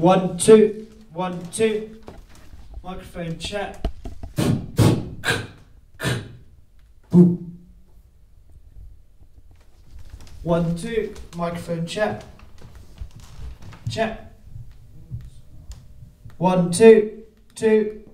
One, two, one, two. Microphone check. Boom. One, two. Microphone check. Check. One, two, two.